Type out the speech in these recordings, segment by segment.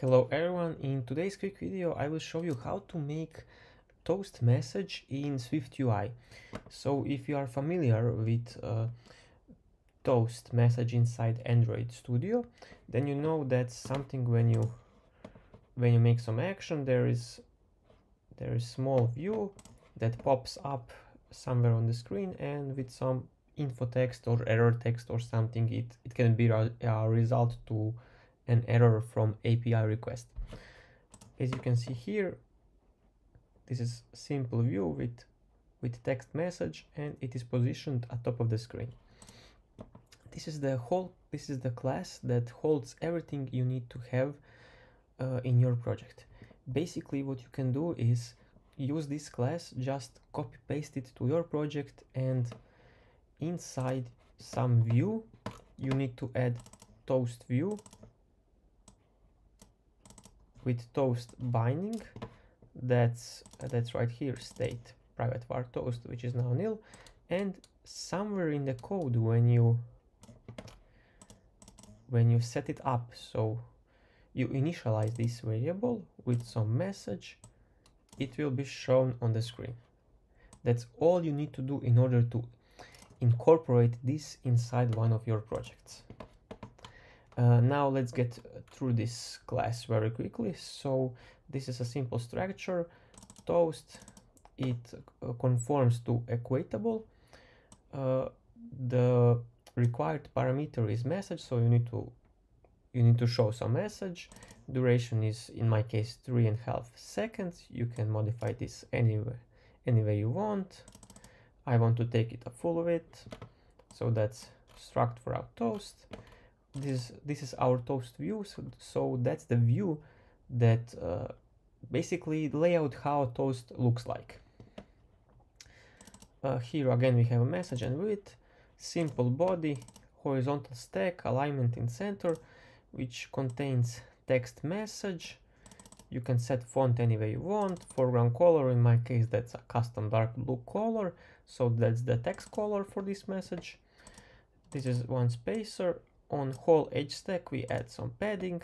Hello everyone, in today's quick video I will show you how to make toast message in SwiftUI. So if you are familiar with uh, toast message inside Android Studio, then you know that's something when you when you make some action there is there is small view that pops up somewhere on the screen and with some info text or error text or something it, it can be a, a result to an error from API request. As you can see here, this is simple view with, with text message and it is positioned at top of the screen. This is the whole, this is the class that holds everything you need to have uh, in your project. Basically what you can do is use this class, just copy paste it to your project and inside some view you need to add toast view with toast binding. That's that's right here state private var toast which is now nil. And somewhere in the code when you when you set it up so you initialize this variable with some message it will be shown on the screen. That's all you need to do in order to incorporate this inside one of your projects uh, now let's get through this class very quickly. So this is a simple structure. Toast, it uh, conforms to equatable. Uh, the required parameter is message, so you need to you need to show some message. Duration is in my case three and a half seconds. You can modify this anywhere any way you want. I want to take it a full width, so that's struct for our toast this this is our toast view so, so that's the view that uh, basically layout how toast looks like. Uh, here again we have a message and width simple body horizontal stack alignment in center which contains text message. You can set font any way you want foreground color in my case that's a custom dark blue color so that's the text color for this message. This is one spacer on whole HStack we add some padding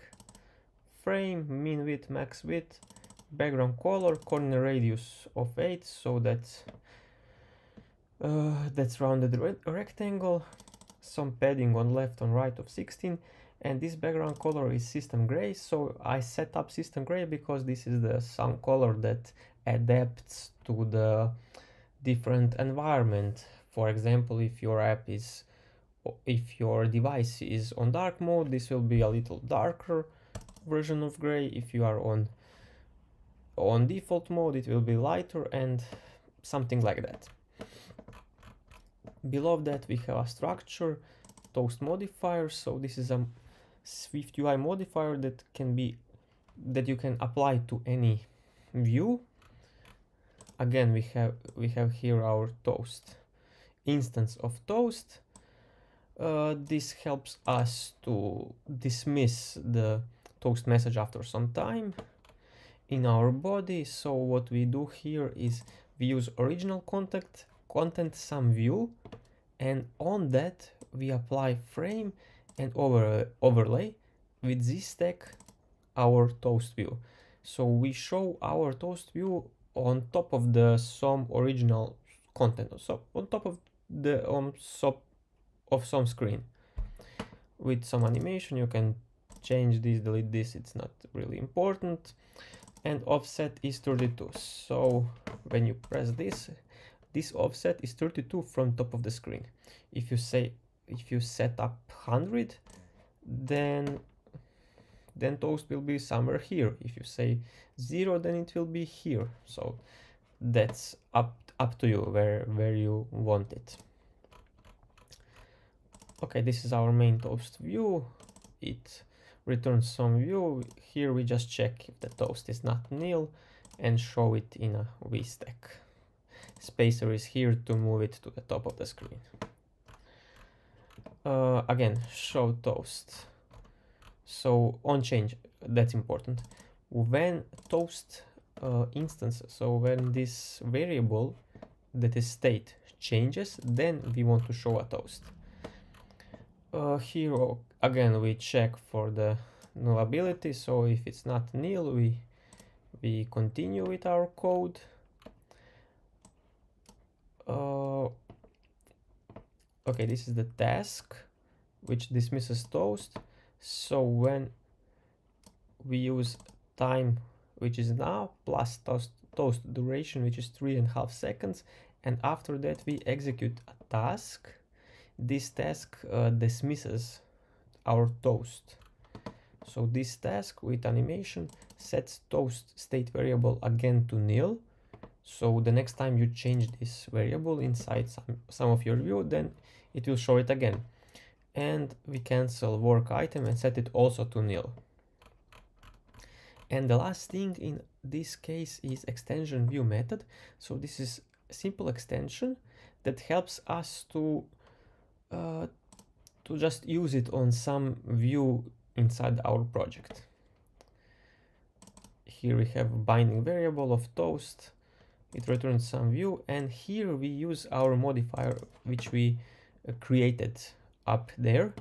frame min width max width background color corner radius of 8 so that's uh, that's rounded re rectangle. Some padding on left and right of 16 and this background color is system gray so I set up system gray because this is the some color that adapts to the different environment. For example if your app is if your device is on dark mode this will be a little darker version of gray. If you are on on default mode it will be lighter and something like that. Below that we have a structure toast modifier. So this is a swift ui modifier that can be that you can apply to any view. Again we have we have here our toast instance of toast uh, this helps us to dismiss the toast message after some time in our body. So what we do here is we use original content, content some view, and on that we apply frame and over overlay with this stack our toast view. So we show our toast view on top of the some original content. So on top of the um, so of some screen. With some animation you can change this, delete this, it's not really important. And offset is 32. So when you press this, this offset is 32 from top of the screen. If you say, if you set up 100, then then toast will be somewhere here. If you say zero, then it will be here. So that's up up to you where where you want it okay this is our main toast view. It returns some view. Here we just check if the toast is not nil and show it in a vstack. Spacer is here to move it to the top of the screen. Uh, again show toast. So on change that's important. When toast uh, instance so when this variable that is state changes then we want to show a toast uh, here again we check for the nullability so if it's not nil we we continue with our code. Uh, okay this is the task which dismisses toast. So when we use time which is now plus toast, toast duration which is three and a half seconds and after that we execute a task this task uh, dismisses our toast. So this task with animation sets toast state variable again to nil. So the next time you change this variable inside some, some of your view then it will show it again. And we cancel work item and set it also to nil. And the last thing in this case is extension view method. So this is a simple extension that helps us to uh, to just use it on some view inside our project. Here we have binding variable of toast. It returns some view and here we use our modifier which we uh, created up there.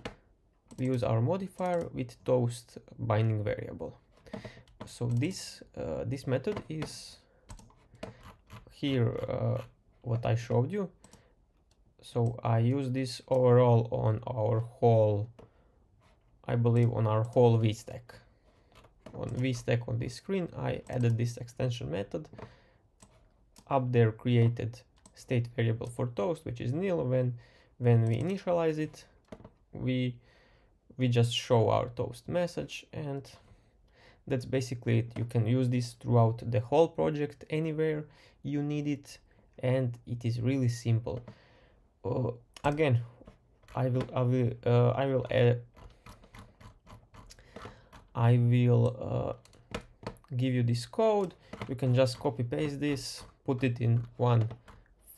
We use our modifier with toast binding variable. So this uh, this method is here uh, what I showed you so I use this overall on our whole I believe on our whole VStack. On VStack on this screen I added this extension method. Up there created state variable for toast which is nil. When when we initialize it we we just show our toast message and that's basically it. You can use this throughout the whole project anywhere you need it and it is really simple uh, again I will I will uh, I will add I will uh, give you this code. You can just copy paste this put it in one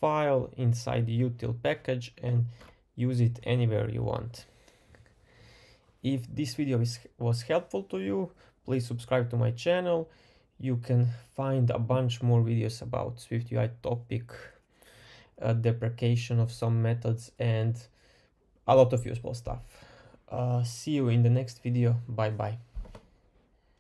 file inside the util package and use it anywhere you want. If this video is, was helpful to you please subscribe to my channel. You can find a bunch more videos about SwiftUI topic uh, deprecation of some methods and a lot of useful stuff. Uh, see you in the next video. Bye bye.